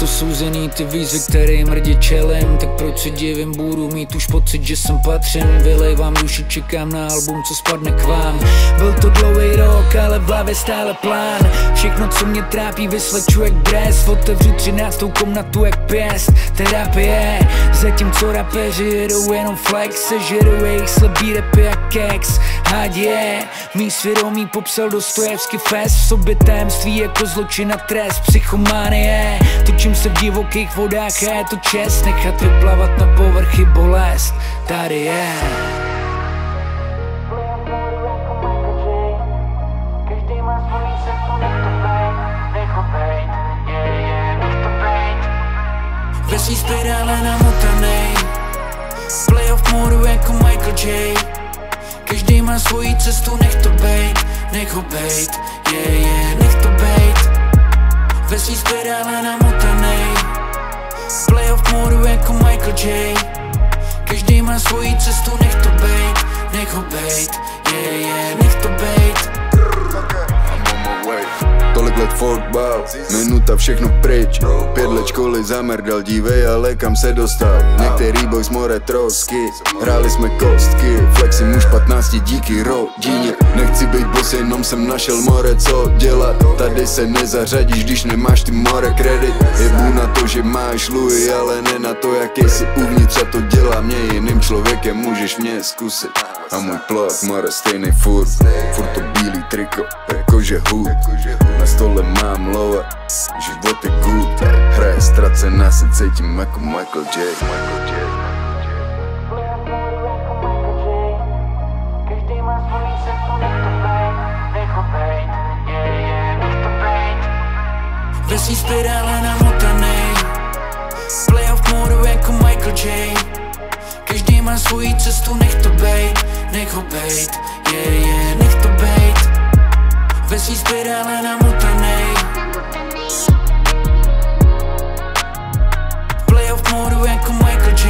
to souzený ty výzvy, který mrdě čelem. Tak proč se divím, budu mít už pocit, že jsem patřen. Vylejvám duši, čekám na album, co spadne k vám. Byl to dlouhý rok, ale v hlavě stále plán. Všechno, co mě trápí, vysleču jak dres. Otevřu třináctou komnatu jak pěst. Terapie, zatímco rapeři jedou jenom flex. Sežeru jejich slabý repy jak keks Hadě, mý svědomí popsal Dostojevský fest. V sobě tajemství jako zločin a trest. Psychománie, točím se v divokých vodách a je to čest Nechat vyplavat na povrchy bolest. Tady je. Každý má svoji cestu, nech to bejt, nech ho bejt, yeah, yeah, nech to bejt. Ve svý spirále namotanej Playoff modu jako Michael J. Každý má svoji cestu, nech to bejt, nech ho bejt, yeah, yeah, nech to bejt Ve svý spirále namotanej Playoff modu jako Michael J. Každý má svoji cestu, nech to bejt, nech ho bejt, yeah, yeah, nech to bejt fotbal, minuta všechno pryč. Pět let školy zamrdal, dívej, ale kam se dostal? Některý boys more trosky, hráli jsme kostky. Flexi muž 15 díky rodině. Nechci být boss, jenom jsem našel more co dělat. Tady se nezařadíš, když nemáš ty more kredit. Na to, že máš Louis, ale ne na to, jaký jsi uvnitř a to dělá mě jiným člověkem, můžeš mě zkusit. A můj plak, more stejný furt, furt to bílý triko, jakože hud Na stole mám lowe, život je good. Hraje ztracená, se cítím jako Michael J. Michael J. Každý má svoji cestu, svoji cestu, nech to bejt, nech ho bejt, yeah, yeah, nech to bejt. Ve svý spirále namotanej Playoff modu jako Michael J.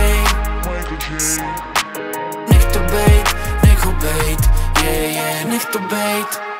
Nech to bejt, nech ho bejt, yeah, yeah, nech to bejt